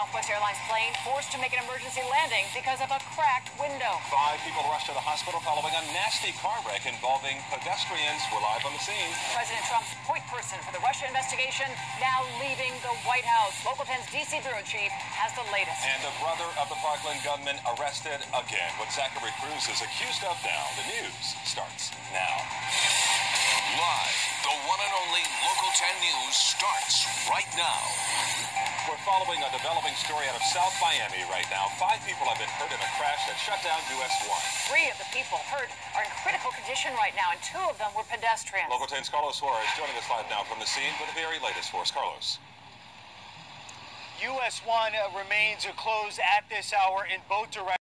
Southwest Airlines plane forced to make an emergency landing because of a cracked window. Five people rushed to the hospital following a nasty car wreck involving pedestrians. We're live on the scene. President Trump's point person for the Russia investigation now leaving the White House. Local 10's D.C. bureau chief has the latest. And the brother of the Parkland gunman arrested again. What Zachary Cruz is accused of now. The news starts now. Live, the one and only Local 10 News starts right now. We're following a developing story out of South Miami right now. Five people have been hurt in a crash that shut down US 1. Three of the people hurt are in critical condition right now, and two of them were pedestrians. Local 10's Carlos Suarez joining us live now from the scene with the very latest for us. Carlos. US 1 remains closed at this hour in both directions.